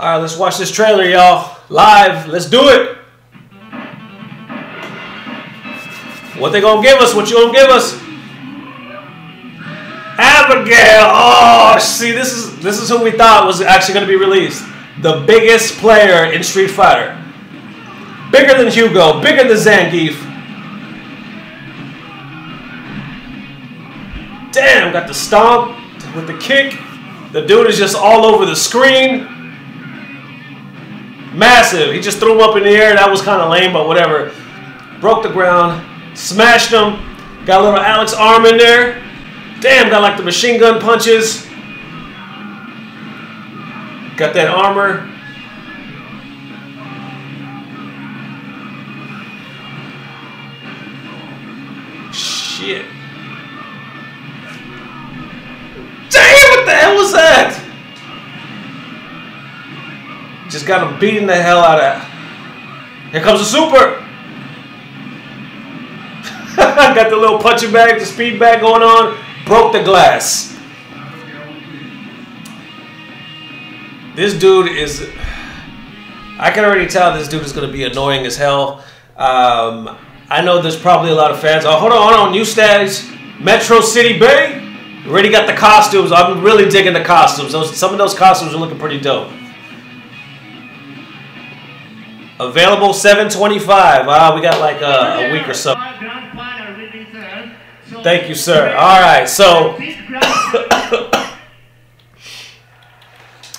All right, let's watch this trailer, y'all. Live. Let's do it. What they gonna give us? What you gonna give us? Abigail. Oh, see, this is this is who we thought was actually gonna be released. The biggest player in Street Fighter. Bigger than Hugo. Bigger than Zangief. Damn, got the stomp with the kick. The dude is just all over the screen. Massive. He just threw him up in the air. That was kind of lame, but whatever. Broke the ground. Smashed him. Got a little Alex arm in there. Damn, got like the machine gun punches. Got that armor. Shit. Just got him beating the hell out of. Here comes the super. got the little punching bag, the speed bag going on. Broke the glass. This dude is. I can already tell this dude is going to be annoying as hell. Um, I know there's probably a lot of fans. Oh, hold on, hold on. New stage, Metro City Bay. Already got the costumes. I'm really digging the costumes. Those, some of those costumes are looking pretty dope. Available 725. Wow, ah, we got like a, a week or so. Thank you, sir. All right, so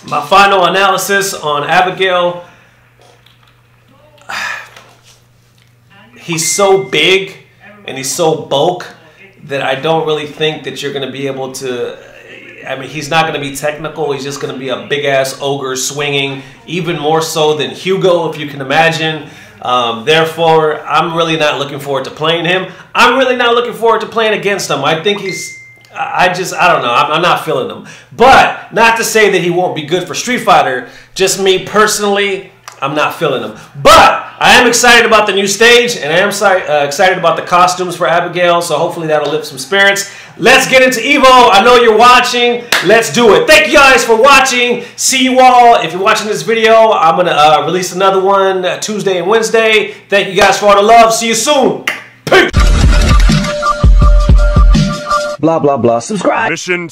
my final analysis on Abigail. He's so big and he's so bulk that I don't really think that you're going to be able to. I mean, he's not going to be technical. He's just going to be a big ass ogre swinging, even more so than Hugo, if you can imagine. Um, therefore, I'm really not looking forward to playing him. I'm really not looking forward to playing against him. I think he's. I just, I don't know. I'm, I'm not feeling him. But not to say that he won't be good for Street Fighter. Just me personally, I'm not feeling them. But I am excited about the new stage, and I am uh, excited about the costumes for Abigail, so hopefully that'll lift some spirits. Let's get into Evo. I know you're watching. Let's do it. Thank you guys for watching. See you all. If you're watching this video, I'm going to uh, release another one uh, Tuesday and Wednesday. Thank you guys for all the love. See you soon. Peace. Blah, blah, blah. Subscribe. Mission